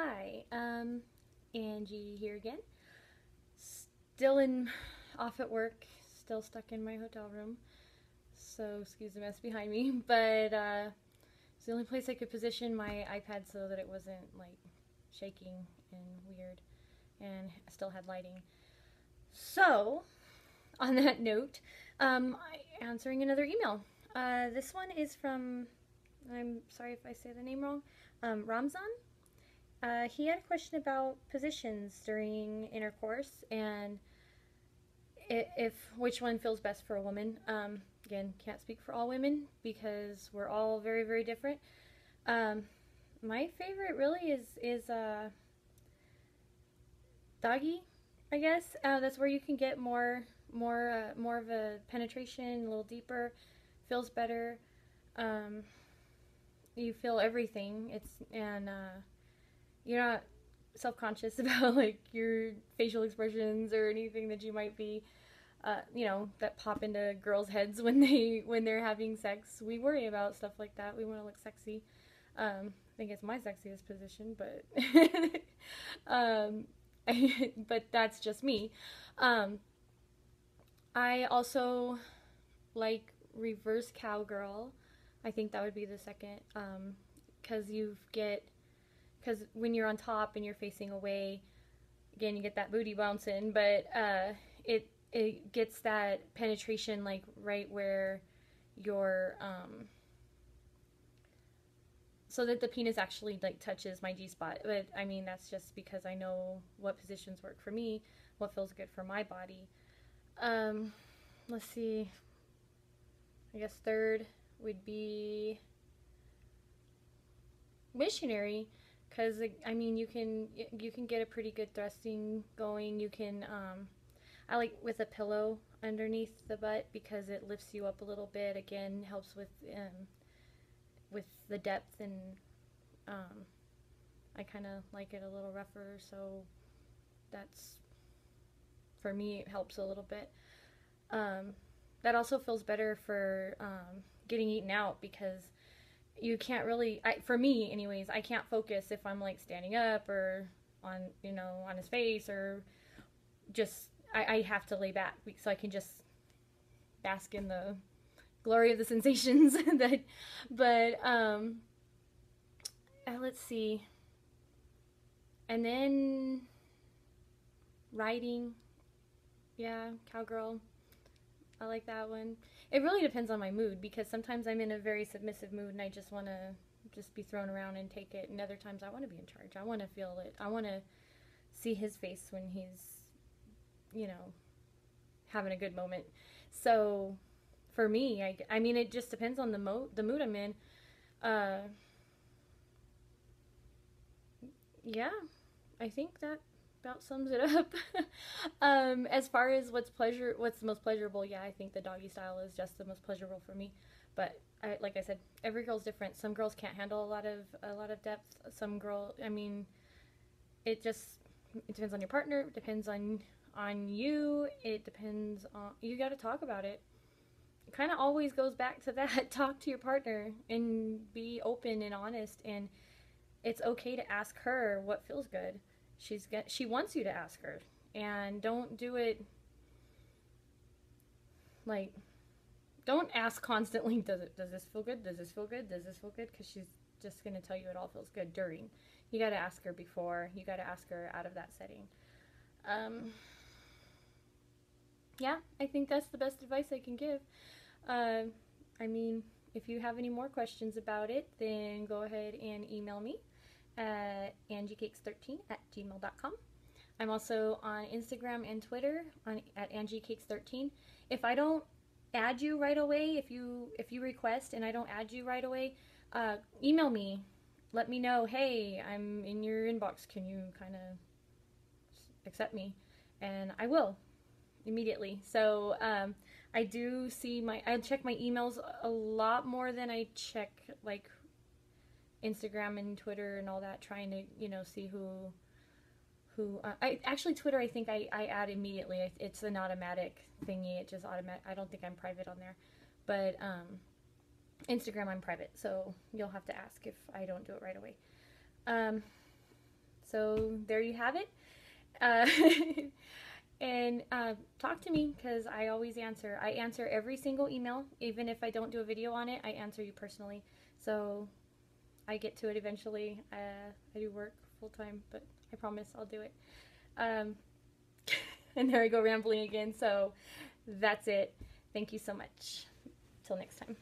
Hi, um, Angie here again. Still in, off at work, still stuck in my hotel room. So excuse the mess behind me, but uh, it's the only place I could position my iPad so that it wasn't like shaking and weird, and I still had lighting. So, on that note, um, answering another email. Uh, this one is from, I'm sorry if I say the name wrong, um, Ramzan. Uh, he had a question about positions during intercourse and if which one feels best for a woman. Um, again, can't speak for all women because we're all very very different. Um, my favorite really is is uh, doggy, I guess. Uh, that's where you can get more more uh, more of a penetration, a little deeper, feels better. Um, you feel everything. It's and uh, you're not self-conscious about like your facial expressions or anything that you might be uh, you know that pop into girls heads when they when they're having sex. We worry about stuff like that. We want to look sexy. Um, i think it's my sexiest position but um, but that's just me. Um, i also like reverse cowgirl. I think that would be the second because um, you get because when you're on top and you're facing away, again you get that booty bouncing, but uh, it it gets that penetration like right where your um, so that the penis actually like touches my G spot. But I mean that's just because I know what positions work for me, what feels good for my body. Um, let's see. I guess third would be missionary because I mean you can you can get a pretty good thrusting going. You can um, I like with a pillow underneath the butt because it lifts you up a little bit. Again, helps with um, with the depth and um, I kind of like it a little rougher. So that's for me it helps a little bit. Um, that also feels better for um, getting eaten out because you can't really I, for me anyways i can't focus if i'm like standing up or on you know on his face or just I, I have to lay back so i can just bask in the glory of the sensations that but um uh, let's see. And then riding yeah cowgirl I like that one. It really depends on my mood because sometimes I'm in a very submissive mood and I just want to just be thrown around and take it. And other times I want to be in charge. I want to feel it. I want to see his face when he's, you know, having a good moment. So for me, I, I mean, it just depends on the mo the mood I'm in. Uh, yeah, I think that about sums it up. um, as far as what's pleasure, what's the most pleasurable? Yeah, I think the doggy style is just the most pleasurable for me. But I, like I said, every girl's different. Some girls can't handle a lot of a lot of depth. Some girl, I mean, it just it depends on your partner. It depends on on you. It depends on you. Got to talk about it. It kind of always goes back to that. talk to your partner and be open and honest. And it's okay to ask her what feels good she's get she wants you to ask her. And don't do it like don't ask constantly does it does this feel good? Does this feel good? Does this feel good? Because she's just going to tell you it all feels good during. You got to ask her before. You got to ask her out of that setting. Um, yeah i think that's the best advice i can give. Uh, i mean if you have any more questions about it then go ahead and email me at angicakes13 at gmail.com. I'm also on Instagram and Twitter on at angicakes13. If I don't add you right away, if you if you request and I don't add you right away, uh, email me. Let me know. Hey, I'm in your inbox. Can you kind of accept me? And I will immediately. So um, I do see my I check my emails a lot more than I check like Instagram and Twitter and all that, trying to you know see who who uh, I actually Twitter I think I, I add immediately. It's an automatic thingy. It just automatic. I don't think I'm private on there, but um, Instagram I'm private, so you'll have to ask if I don't do it right away. Um, So there you have it. Uh, and uh, talk to me because I always answer. I answer every single email, even if I don't do a video on it. I answer you personally, so I get to it eventually. Uh, I do work full time, but I promise I'll do it. Um, and there I go rambling again. So that's it. Thank you so much. Till next time.